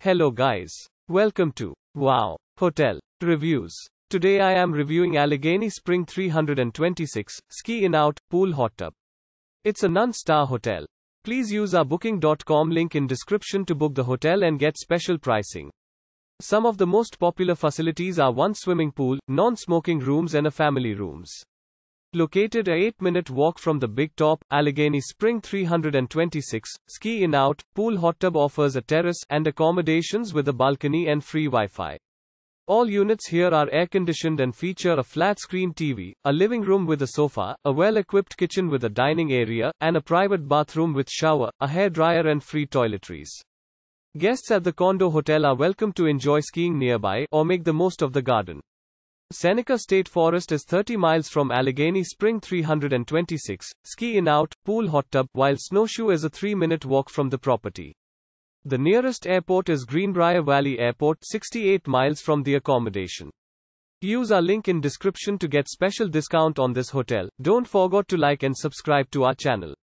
Hello guys. Welcome to Wow Hotel Reviews. Today I am reviewing Allegheny Spring 326 Ski In Out Pool Hot Tub. It's a non-star hotel. Please use our booking.com link in description to book the hotel and get special pricing. Some of the most popular facilities are one swimming pool, non-smoking rooms and a family rooms. Located a 8-minute walk from the Big Top, Allegheny Spring 326, Ski In Out, Pool Hot Tub offers a terrace and accommodations with a balcony and free Wi-Fi. All units here are air-conditioned and feature a flat-screen TV, a living room with a sofa, a well-equipped kitchen with a dining area, and a private bathroom with shower, a hair dryer and free toiletries. Guests at the condo hotel are welcome to enjoy skiing nearby or make the most of the garden. Seneca State Forest is 30 miles from Allegheny Spring 326, ski in out, pool hot tub, while snowshoe is a 3 minute walk from the property. The nearest airport is Greenbrier Valley Airport, 68 miles from the accommodation. Use our link in description to get special discount on this hotel. Don't forget to like and subscribe to our channel.